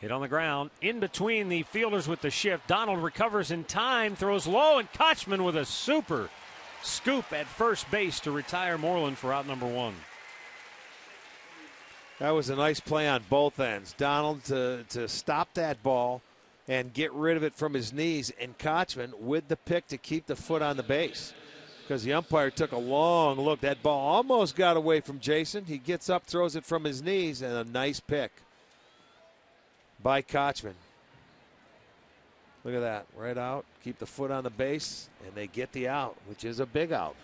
Hit on the ground, in between the fielders with the shift. Donald recovers in time, throws low, and Kotchman with a super scoop at first base to retire Moreland for out number one. That was a nice play on both ends. Donald to, to stop that ball and get rid of it from his knees, and Kotchman with the pick to keep the foot on the base. Because the umpire took a long look. That ball almost got away from Jason. He gets up, throws it from his knees, and a nice pick by Kotchman. Look at that. Right out. Keep the foot on the base, and they get the out, which is a big out.